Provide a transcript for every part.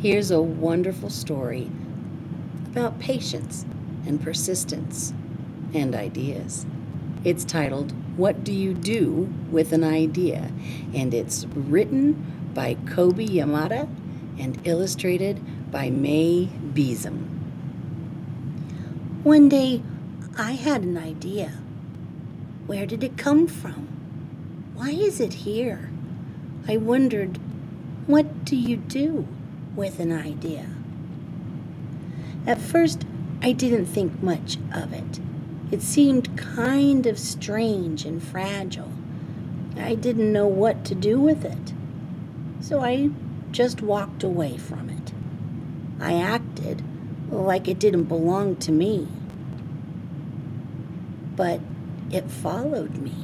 Here's a wonderful story about patience and persistence and ideas. It's titled, What Do You Do with an Idea? And it's written by Kobi Yamada and illustrated by Mae Besom. One day, I had an idea. Where did it come from? Why is it here? I wondered, what do you do with an idea? At first, I didn't think much of it. It seemed kind of strange and fragile. I didn't know what to do with it. So I just walked away from it. I acted like it didn't belong to me. But it followed me.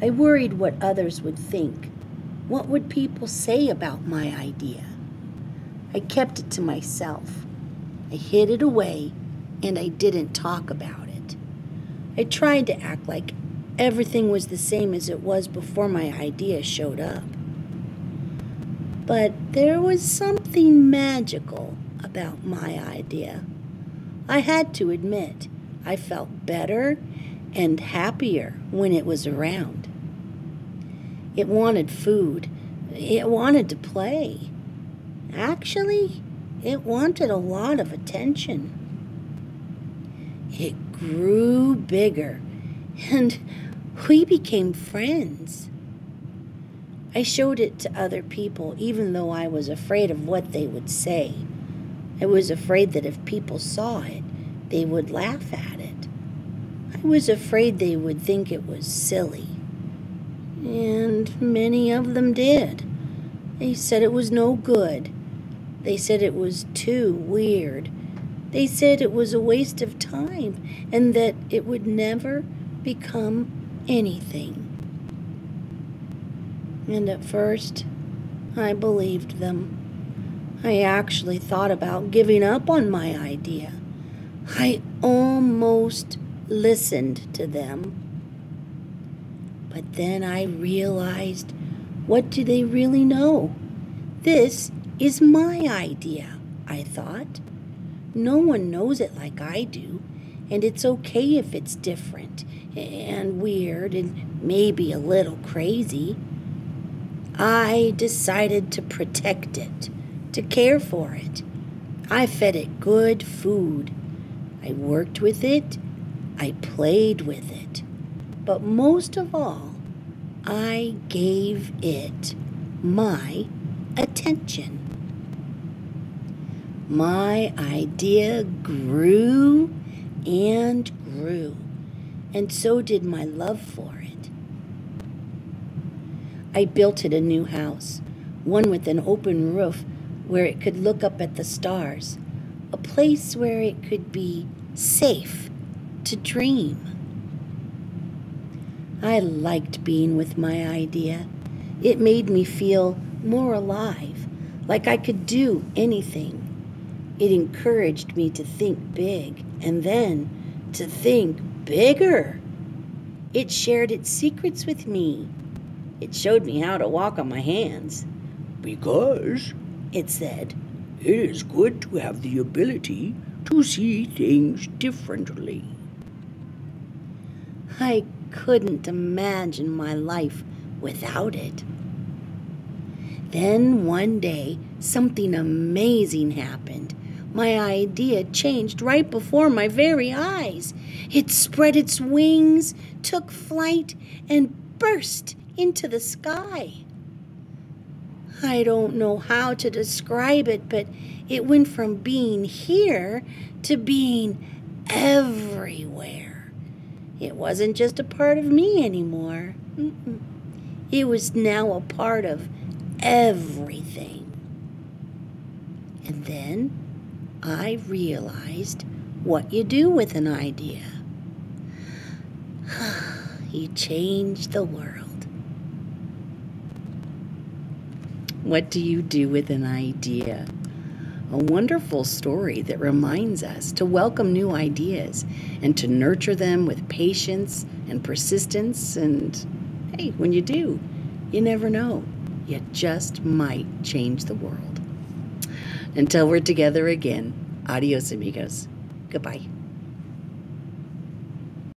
I worried what others would think. What would people say about my idea? I kept it to myself. I hid it away and I didn't talk about it. I tried to act like everything was the same as it was before my idea showed up. But there was something magical about my idea. I had to admit, I felt better and happier when it was around. It wanted food. It wanted to play. Actually, it wanted a lot of attention. It grew bigger, and we became friends. I showed it to other people, even though I was afraid of what they would say. I was afraid that if people saw it, they would laugh at it. I was afraid they would think it was silly. And many of them did. They said it was no good. They said it was too weird. They said it was a waste of time and that it would never become anything. And at first, I believed them. I actually thought about giving up on my idea. I almost listened to them. But then I realized what do they really know? This is my idea, I thought. No one knows it like I do, and it's okay if it's different and weird and maybe a little crazy. I decided to protect it, to care for it. I fed it good food. I worked with it. I played with it. But most of all, I gave it my attention. My idea grew and grew, and so did my love for it. I built it a new house, one with an open roof where it could look up at the stars, a place where it could be safe to dream. I liked being with my idea. It made me feel more alive, like I could do anything. It encouraged me to think big and then to think bigger. It shared its secrets with me it showed me how to walk on my hands. Because, it said, it is good to have the ability to see things differently. I couldn't imagine my life without it. Then one day, something amazing happened. My idea changed right before my very eyes. It spread its wings, took flight, and burst into the sky. I don't know how to describe it, but it went from being here to being everywhere. It wasn't just a part of me anymore. Mm-mm. It was now a part of everything. And then I realized what you do with an idea. you change the world. What do you do with an idea? A wonderful story that reminds us to welcome new ideas and to nurture them with patience and persistence. And hey, when you do, you never know. you just might change the world. Until we're together again, adios, amigos. Goodbye.